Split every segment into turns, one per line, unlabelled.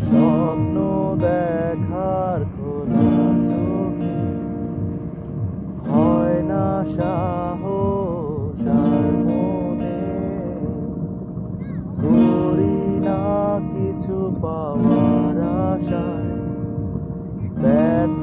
স্বপ্ন দেখার খোলা চোখে হয় না সাহস আর মনে। করি না কিছু পাওয়ার আশায় ব্যর্থ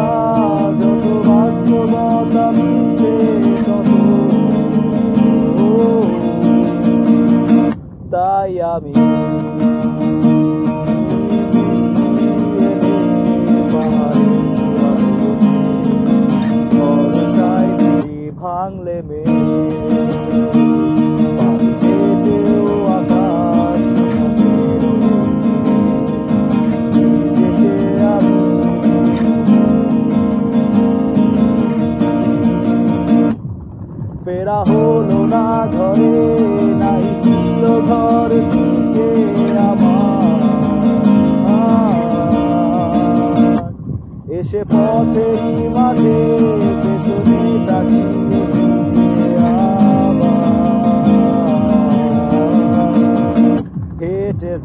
ভাঙলে ফেরা হলো না ঘরে নাই ফিরল ঘর দিকে আমার। এসে পথেরই মাঝে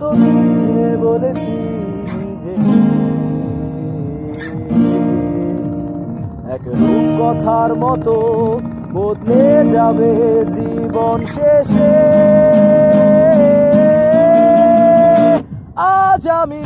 কত যে বলেছি নিজেকে? এক রূপ কথার মতো বদলে যাবে জীবন শেষে। আজ আমি